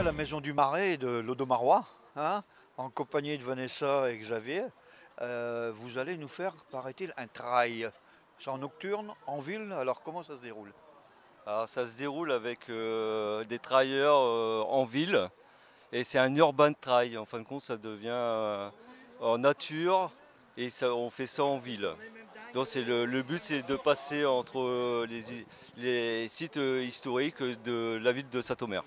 à la Maison du Marais de l'Odomarois, hein, en compagnie de Vanessa et Xavier. Euh, vous allez nous faire, paraît-il, un trail. C'est en nocturne, en ville, alors comment ça se déroule? Ça se déroule avec euh, des trailleurs euh, en ville et c'est un urban trail. En fin de compte, ça devient en nature et on fait ça en ville. Donc le, le but c'est de passer entre les, sites historiques de la ville de Saint-Omer.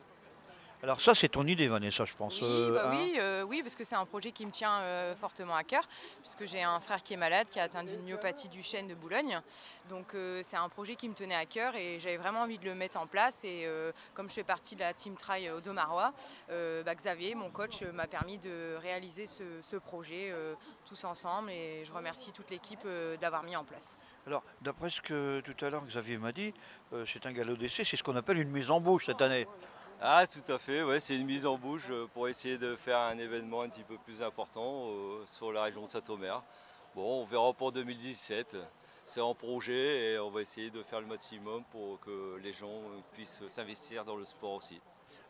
Alors ça, c'est ton idée, Vanessa, je pense. Oui, euh, bah hein oui, euh, oui, parce que c'est un projet qui me tient euh, fortement à cœur, puisque j'ai un frère qui est malade, qui a atteint d'une myopathie du chêne de Boulogne. Donc euh, c'est un projet qui me tenait à cœur et j'avais vraiment envie de le mettre en place. Et euh, comme je fais partie de la team Trail au Domarois, euh, bah, Xavier, mon coach, euh, m'a permis de réaliser ce, ce projet euh, tous ensemble. Et je remercie toute l'équipe euh, de l'avoir mis en place. Alors, d'après ce que tout à l'heure Xavier m'a dit, euh, c'est un galop d'essai, c'est ce qu'on appelle une mise en bouche cette année. Ah tout à fait, ouais, c'est une mise en bouche euh, pour essayer de faire un événement un petit peu plus important euh, sur la région de Saint-Omer. Bon, on verra pour 2017. C'est en projet et on va essayer de faire le maximum pour que les gens euh, puissent s'investir dans le sport aussi.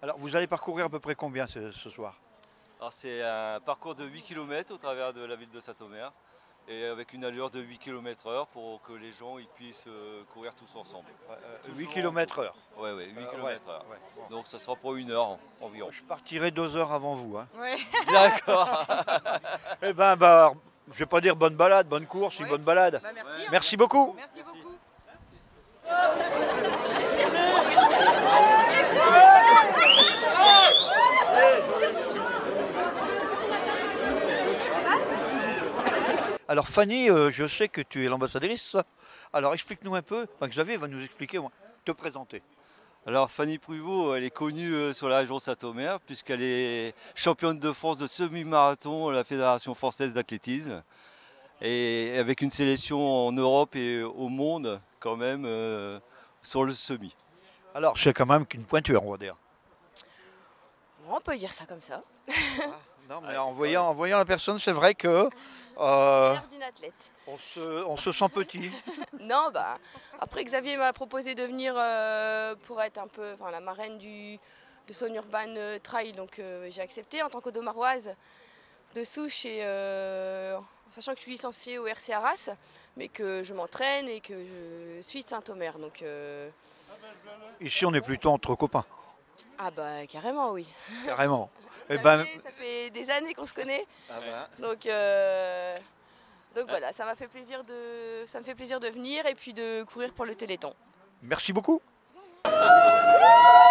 Alors, vous allez parcourir à peu près combien ce, ce soir? Alors c'est un parcours de 8 km au travers de la ville de Saint-Omer et avec une allure de 8 km heure pour que les gens ils puissent euh, courir tous ensemble. Toujours 8 en km heure. Ouais, ouais, 8 Euh, km ouais, heure. ouais, bon. Donc ça sera pour une heure environ. Je partirai deux heures avant vous. Hein. Ouais. D'accord. Eh ben, bah, je vais pas dire bonne balade, bonne course, une bonne balade. Bah, merci. hein. Merci beaucoup. Merci beaucoup. Alors Fanny, euh, je sais que tu es l'ambassadrice. Alors explique-nous un peu, enfin, Xavier va nous expliquer, moi, te présenter. Alors Fanny Pruvot, elle est connue euh, sur la région Saint-Omer puisqu'elle est championne de France de semi-marathon à la Fédération française d'athlétisme et avec une sélection en Europe et au monde quand même euh, sur le semi. Alors c'est quand même qu'une pointure, on va dire. On peut dire ça comme ça. Non, mais en voyant, en voyant la personne, c'est vrai que euh, L'air d'une athlète. on, se, on se sent petit. Non, bah après Xavier m'a proposé de venir euh, pour être un peu, enfin la marraine du de son urban euh, trail, donc euh, j'ai accepté en tant qu'odomaroise de souche et euh, sachant que je suis licenciée au RC Arras, mais que je m'entraîne et que je suis de Saint-Omer, donc euh, Ici, on est plutôt entre copains, ah bah carrément oui. carrément. Eh ben, ça fait des années qu'on se connaît. Ah ben. Donc, euh, donc voilà, ça m'a fait plaisir de, ça me fait plaisir de venir et puis de courir pour le Téléthon. merci beaucoup.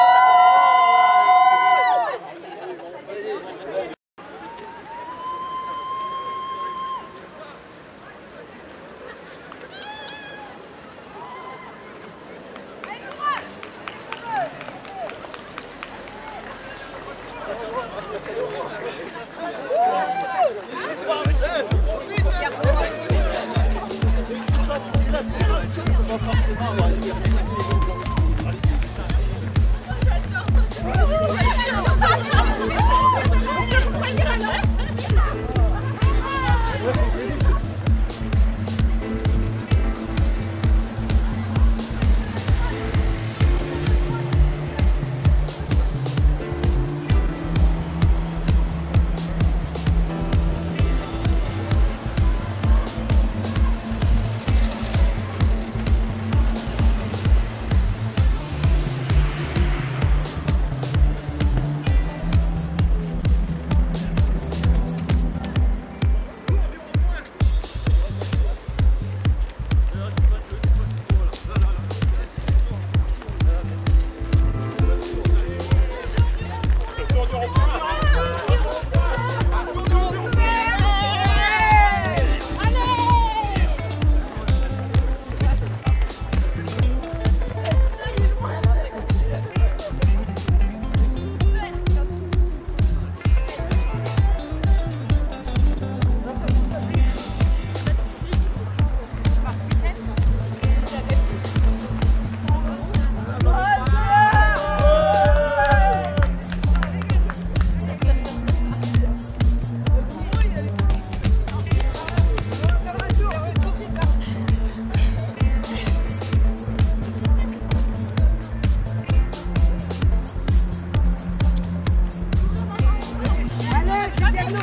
Bah,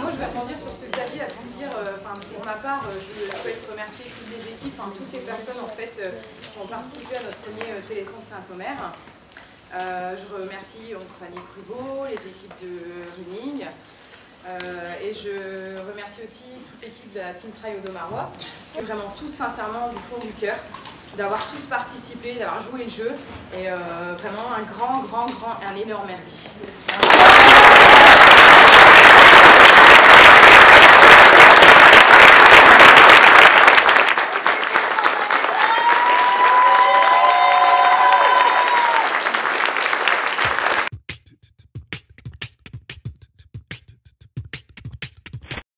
moi je vais rebondir sur ce que Xavier a pu dire. Euh, enfin, pour ma part, euh, je souhaite remercier toutes les équipes, toutes les personnes en fait, euh, qui ont participé à notre premier Téléthon de Saint-Omer. Je remercie Fanny Pruvot, les équipes de Running. Et je remercie aussi toute l'équipe de la Team Trail Marois, vraiment tout sincèrement du fond du cœur d'avoir tous participé, d'avoir joué le jeu. Et vraiment un grand, grand, grand, un énorme merci.